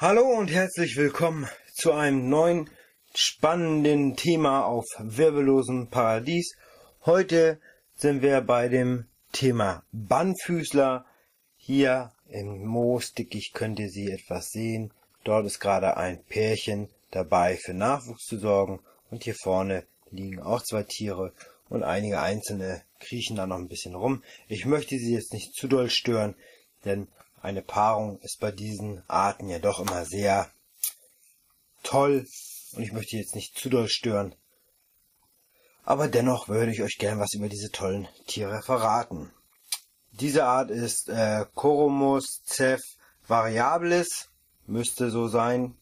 Hallo und herzlich willkommen zu einem neuen spannenden Thema auf wirbellosem Paradies. Heute sind wir bei dem Thema Bannfüßler. Hier im Moosdickicht könnt ihr sie etwas sehen. Dort ist gerade ein Pärchen dabei für Nachwuchs zu sorgen und hier vorne liegen auch zwei Tiere und einige einzelne kriechen da noch ein bisschen rum. Ich möchte sie jetzt nicht zu doll stören, denn eine Paarung ist bei diesen Arten ja doch immer sehr toll und ich möchte jetzt nicht zu doll stören. Aber dennoch würde ich euch gern was über diese tollen Tiere verraten. Diese Art ist äh, Coromus ceph variabilis, müsste so sein,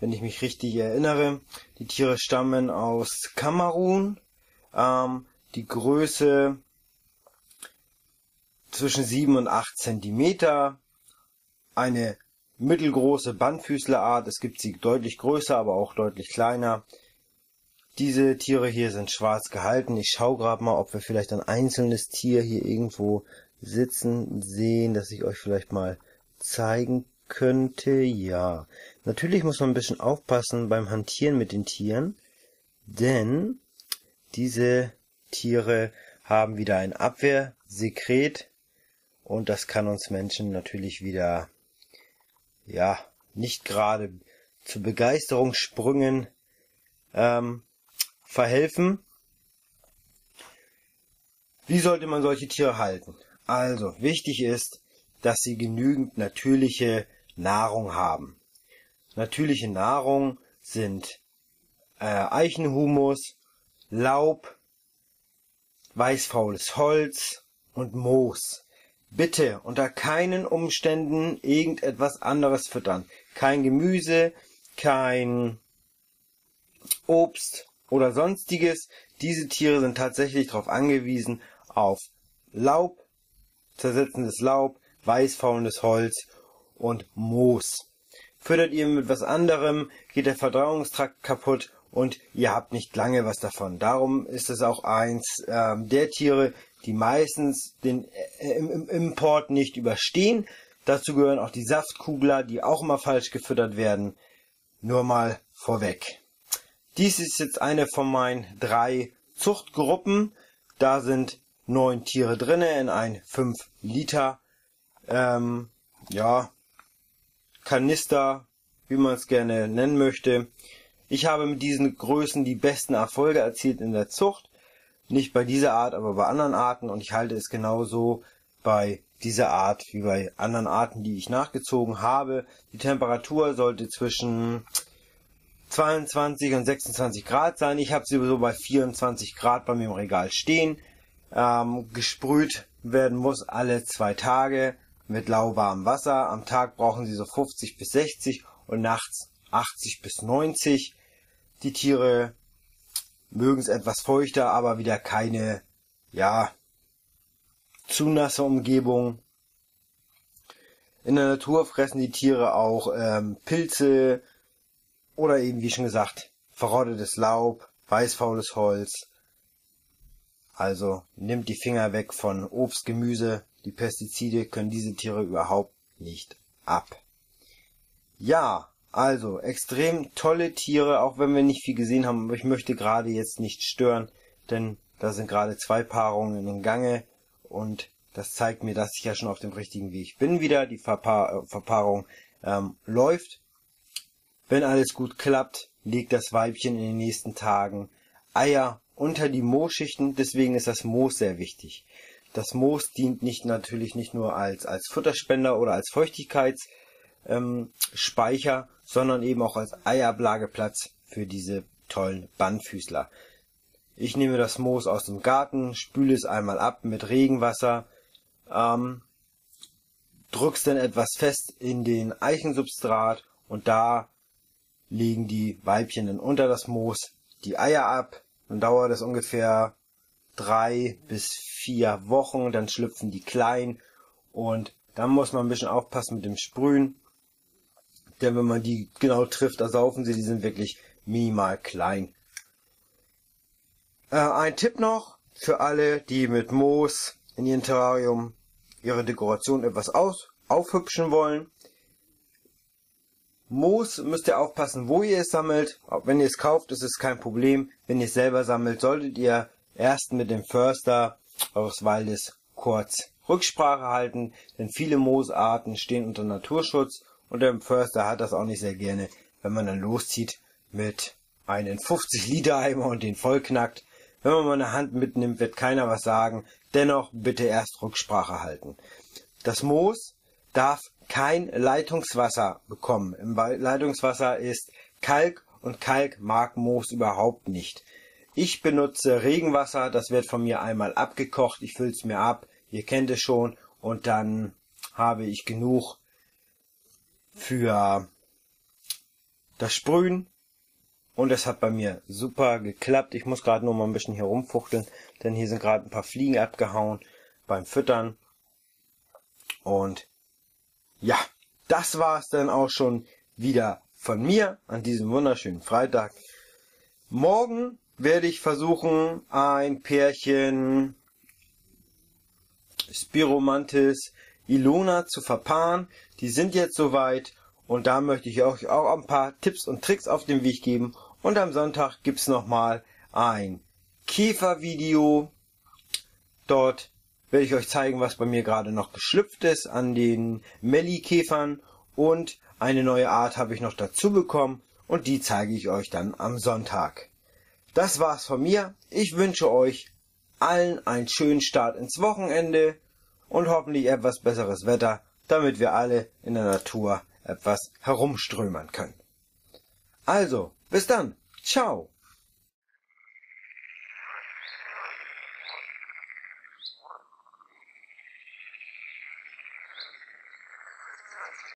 wenn ich mich richtig erinnere. Die Tiere stammen aus Kamerun. Ähm, die Größe zwischen 7 und 8 Zentimeter. Eine mittelgroße Bandfüßlerart. Es gibt sie deutlich größer, aber auch deutlich kleiner. Diese Tiere hier sind schwarz gehalten. Ich schaue gerade mal, ob wir vielleicht ein einzelnes Tier hier irgendwo sitzen sehen, das ich euch vielleicht mal zeigen könnte. Ja, natürlich muss man ein bisschen aufpassen beim Hantieren mit den Tieren, denn diese Tiere haben wieder ein Abwehrsekret und das kann uns Menschen natürlich wieder, ja, nicht gerade zu Begeisterungssprüngen ähm, verhelfen. Wie sollte man solche Tiere halten? Also, wichtig ist, dass sie genügend natürliche Nahrung haben. Natürliche Nahrung sind äh, Eichenhumus, Laub, weißfaules Holz und Moos. Bitte unter keinen Umständen irgendetwas anderes füttern. Kein Gemüse, kein Obst oder sonstiges. Diese Tiere sind tatsächlich darauf angewiesen auf Laub, zersetzendes Laub, weißfaulendes Holz und Moos. Füttert ihr mit was anderem, geht der Verdauungstrakt kaputt und ihr habt nicht lange was davon. Darum ist es auch eins äh, der Tiere, die meistens den äh, im, Import nicht überstehen. Dazu gehören auch die Saftkugler, die auch immer falsch gefüttert werden. Nur mal vorweg. Dies ist jetzt eine von meinen drei Zuchtgruppen. Da sind neun Tiere drinne in ein 5 Liter ähm, ja Kanister, wie man es gerne nennen möchte. Ich habe mit diesen Größen die besten Erfolge erzielt in der Zucht. Nicht bei dieser Art, aber bei anderen Arten und ich halte es genauso bei dieser Art wie bei anderen Arten, die ich nachgezogen habe. Die Temperatur sollte zwischen 22 und 26 Grad sein. Ich habe sie so bei 24 Grad bei mir im Regal stehen. Ähm, gesprüht werden muss alle zwei Tage mit lauwarmem Wasser. Am Tag brauchen sie so 50 bis 60 und nachts 80 bis 90. Die Tiere mögen es etwas feuchter, aber wieder keine, ja, zu nasse Umgebung. In der Natur fressen die Tiere auch ähm, Pilze oder eben, wie schon gesagt, verrottetes Laub, weißfaules Holz. Also nimmt die Finger weg von Obst, Gemüse. Die Pestizide können diese Tiere überhaupt nicht ab. Ja, also, extrem tolle Tiere, auch wenn wir nicht viel gesehen haben, aber ich möchte gerade jetzt nicht stören, denn da sind gerade zwei Paarungen in Gange und das zeigt mir, dass ich ja schon auf dem richtigen Weg bin wieder. Die Verpa äh, Verpaarung ähm, läuft. Wenn alles gut klappt, legt das Weibchen in den nächsten Tagen Eier unter die Moosschichten, deswegen ist das Moos sehr wichtig. Das Moos dient nicht natürlich nicht nur als, als Futterspender oder als Feuchtigkeits ähm, Speicher, sondern eben auch als Eiablageplatz für diese tollen Bandfüßler. Ich nehme das Moos aus dem Garten, spüle es einmal ab mit Regenwasser, ähm, drück's dann etwas fest in den Eichensubstrat und da legen die Weibchen dann unter das Moos die Eier ab. Dann dauert es ungefähr drei bis vier Wochen, dann schlüpfen die klein und dann muss man ein bisschen aufpassen mit dem Sprühen. Denn wenn man die genau trifft, da saufen sie, die sind wirklich minimal klein. Äh, ein Tipp noch für alle, die mit Moos in ihrem Terrarium ihre Dekoration etwas aus, aufhübschen wollen. Moos müsst ihr aufpassen, wo ihr es sammelt. Wenn ihr es kauft, ist es kein Problem. Wenn ihr es selber sammelt, solltet ihr erst mit dem Förster eures Waldes kurz Rücksprache halten, denn viele Moosarten stehen unter Naturschutz und der Förster hat das auch nicht sehr gerne, wenn man dann loszieht mit einem 50 Liter Eimer und den vollknackt. Wenn man mal eine Hand mitnimmt, wird keiner was sagen. Dennoch bitte erst Rücksprache halten. Das Moos darf kein Leitungswasser bekommen. Im Leitungswasser ist Kalk und Kalk mag Moos überhaupt nicht. Ich benutze Regenwasser, das wird von mir einmal abgekocht, ich fülle es mir ab, ihr kennt es schon, und dann habe ich genug für das Sprühen. Und es hat bei mir super geklappt. Ich muss gerade nur mal ein bisschen hier rumfuchteln, denn hier sind gerade ein paar Fliegen abgehauen beim Füttern. Und ja, das war es dann auch schon wieder von mir an diesem wunderschönen Freitag. Morgen werde ich versuchen, ein Pärchen Spiromantis Ilona zu verpaaren. Die sind jetzt soweit und da möchte ich euch auch ein paar Tipps und Tricks auf den Weg geben. Und am Sonntag gibt's nochmal ein Käfervideo. Dort werde ich euch zeigen, was bei mir gerade noch geschlüpft ist an den Melli-Käfern und eine neue Art habe ich noch dazu bekommen und die zeige ich euch dann am Sonntag. Das war's von mir. Ich wünsche euch allen einen schönen Start ins Wochenende und hoffentlich etwas besseres Wetter, damit wir alle in der Natur etwas herumströmern können. Also, bis dann. Ciao.